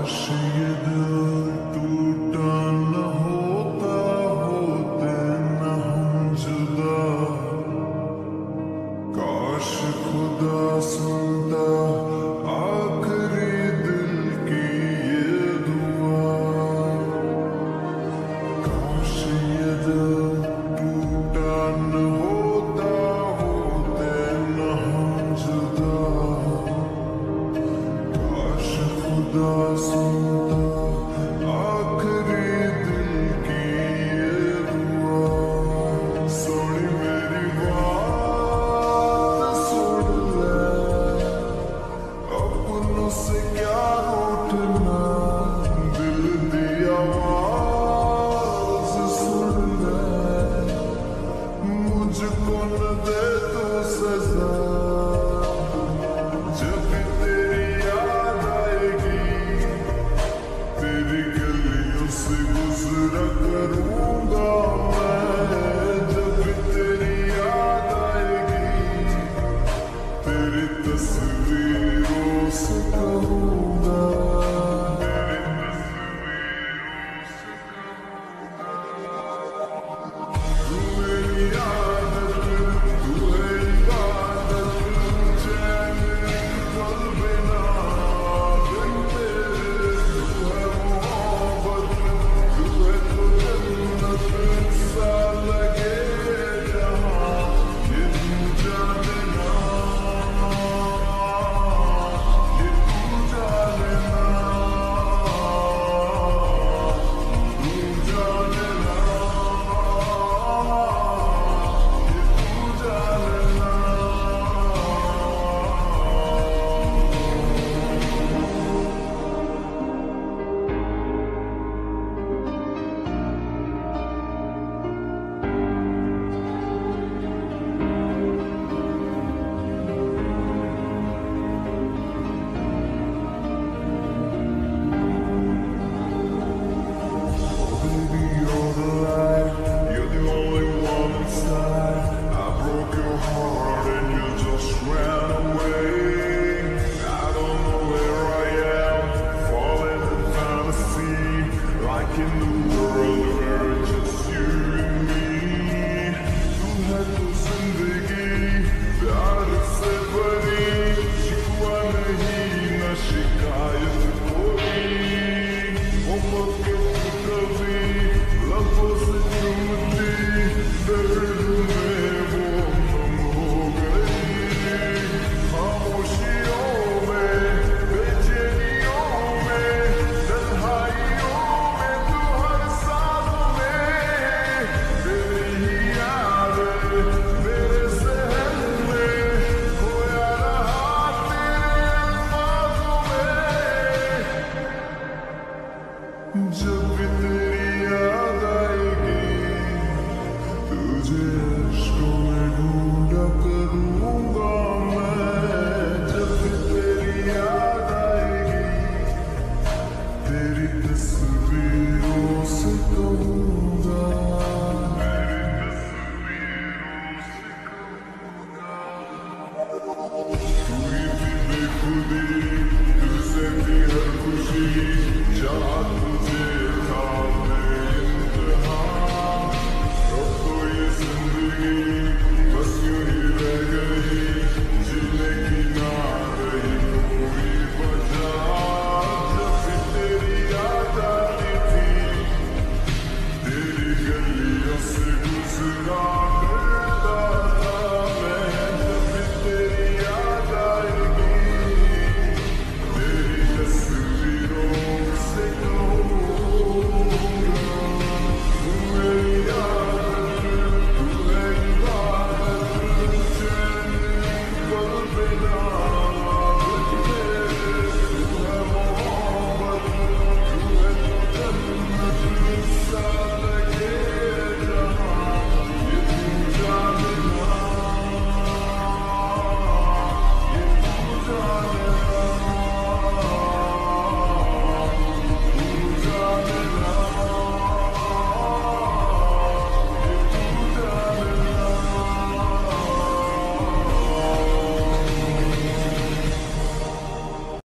karşı yedir dur. doce. जिंदगी प्यार से भरी Just